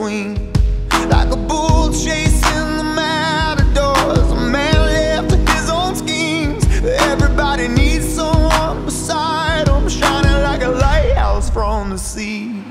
swing like a bull chasing the matadors. A man left his own schemes. Everybody needs someone beside him, shining like a lighthouse from the sea.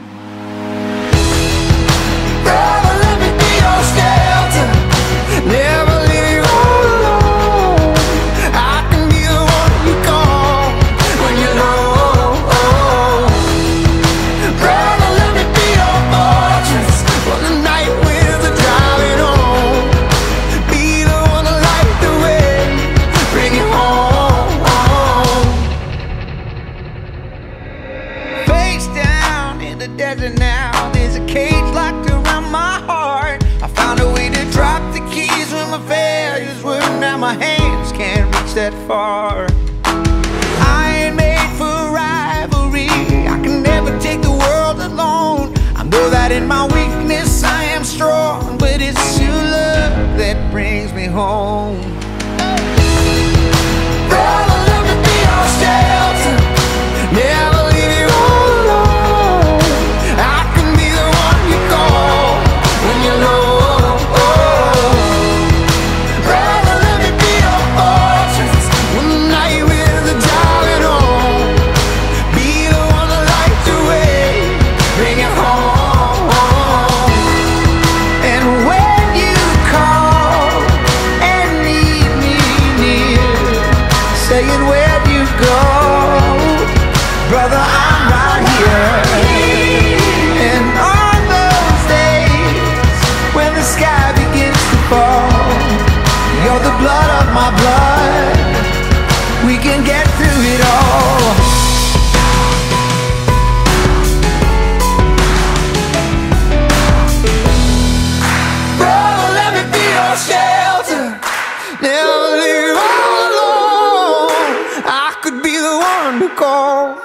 Call.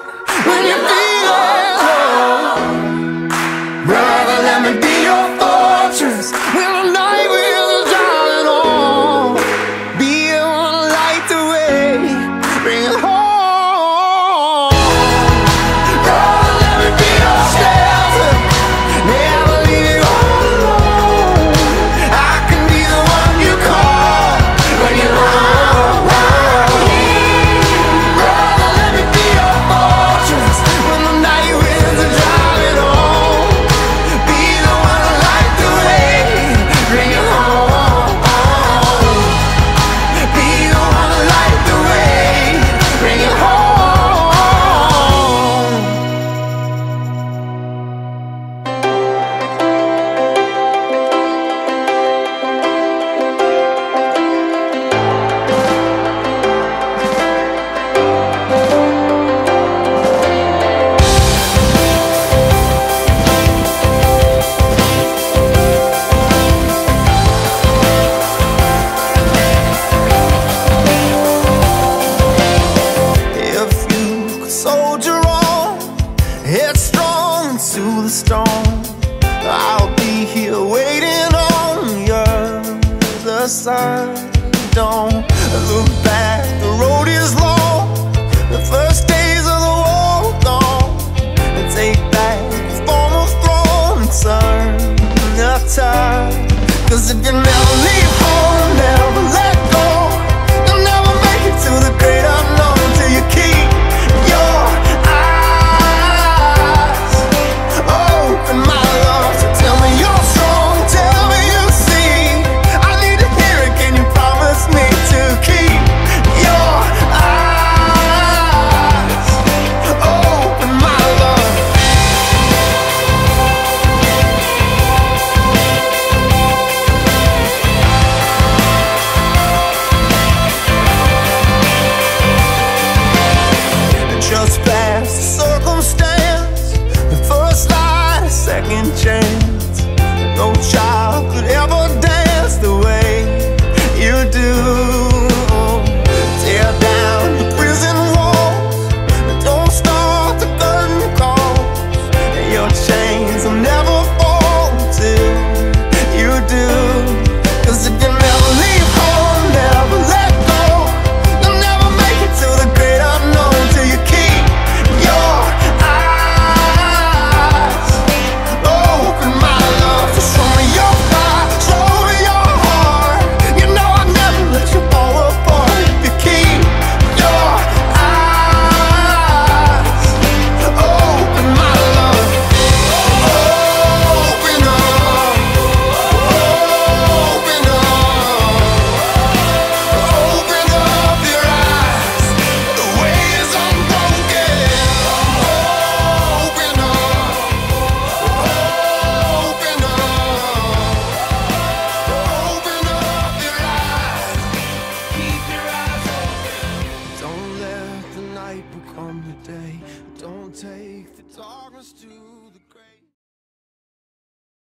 When you feel to the storm. I'll be here waiting on your other side. Don't look back. can change. Darkness to